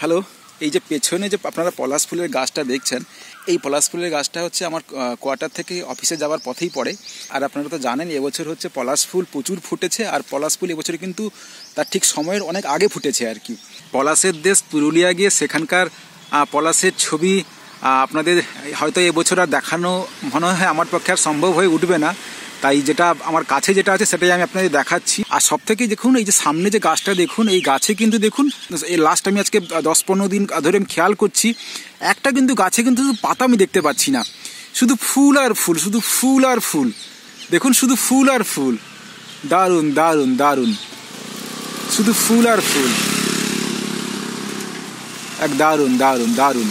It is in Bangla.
হ্যালো, এই যে পেছনে যে আপনারা পলাশ ফুলের গাছটা দেখছেন, এই পলাশ ফুলের গাছটা হচ্ছে আমার কোয়ার্টার থেকে অফিসে যাওয়ার পথেই পড়ে। আর আপনারা তো জানেন, এবছর হচ্ছে পলাশ ফুল প্রচুর ফুটেছে, আর পলাশ ফুল এবছর কিন্তু তার ঠিক সময়ের অনেক আগে ফুটেছে আর কি। পলাশের দেশ পুরুলিয়া গিয়ে সেখানকার পলাশের ছবি আপনাদের হয়তো এবছর আর দেখানো মনে হয় আমার পক্ষে আর সম্ভব হয়ে উঠবে না। তাই যেটা আমার কাছে যেটা আছে সেটাই আমি আপনাদের দেখাচ্ছি। আর সব থেকে দেখুন, এই যে সামনে যে গাছটা দেখুন, এই গাছে কিন্তু দেখুন, এই লাস্ট আমি আজকে দশ পনেরো দিন ধরে আমি খেয়াল করছি, একটা কিন্তু গাছে কিন্তু পাতা আমি দেখতে পাচ্ছি না। শুধু ফুল আর ফুল, শুধু ফুল আর ফুল। দেখুন, শুধু ফুল আর ফুল। দারুণ দারুণ দারুণ। শুধু ফুল আর ফুল। এক দারুণ দারুণ দারুণ।